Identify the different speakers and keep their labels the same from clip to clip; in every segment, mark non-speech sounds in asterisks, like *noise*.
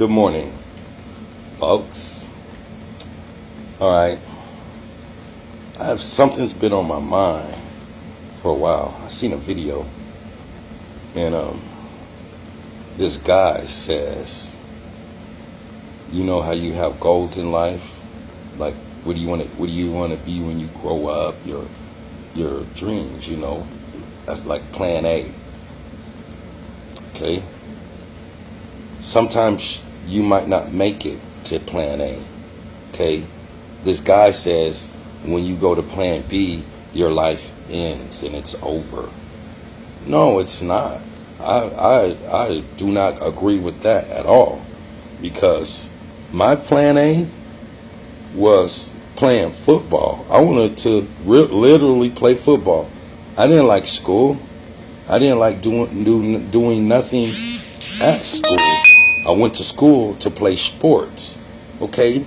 Speaker 1: Good morning, folks. All right. I have something's been on my mind for a while. I seen a video, and um, this guy says, "You know how you have goals in life, like what do you want to what do you want to be when you grow up? Your your dreams, you know, that's like Plan A." Okay sometimes you might not make it to plan A. Okay? This guy says when you go to plan B, your life ends and it's over. No, it's not. I, I, I do not agree with that at all because my plan A was playing football. I wanted to re- literally play football. I didn't like school. I didn't like doing do, doing nothing at school. I went to school to play sports. Okay,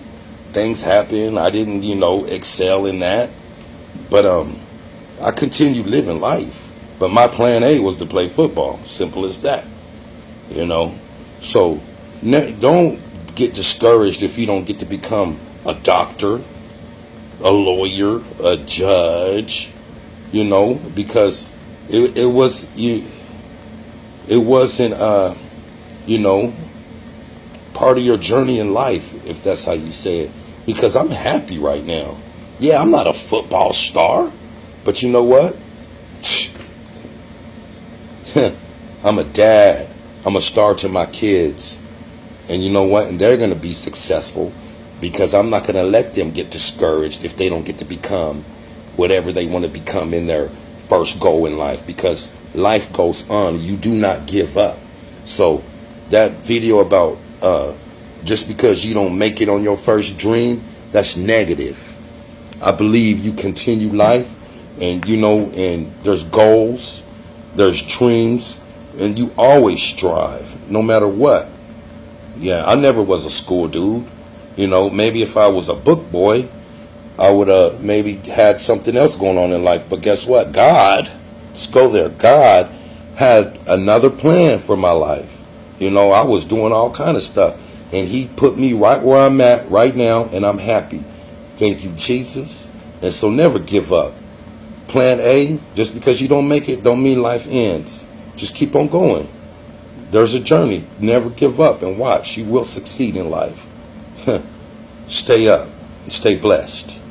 Speaker 1: things happen. I didn't, you know, excel in that, but um, I continued living life. But my plan A was to play football. Simple as that. You know, so ne- don't get discouraged if you don't get to become a doctor, a lawyer, a judge. You know, because it, it was you. It wasn't, uh, you know, part of your journey in life, if that's how you say it. Because I'm happy right now. Yeah, I'm not a football star, but you know what? *laughs* I'm a dad. I'm a star to my kids. And you know what? And they're going to be successful because I'm not going to let them get discouraged if they don't get to become whatever they want to become in their first goal in life because life goes on. You do not give up. So that video about uh, just because you don't make it on your first dream, that's negative. I believe you continue life and you know, and there's goals, there's dreams, and you always strive no matter what. Yeah, I never was a school dude. You know, maybe if I was a book boy, I would have maybe had something else going on in life. But guess what? God, let's go there. God had another plan for my life. You know, I was doing all kind of stuff. And he put me right where I'm at right now, and I'm happy. Thank you, Jesus. And so never give up. Plan A, just because you don't make it, don't mean life ends. Just keep on going. There's a journey. Never give up and watch. You will succeed in life. *laughs* stay up and stay blessed.